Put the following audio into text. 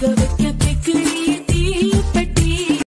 Nigga, can't me.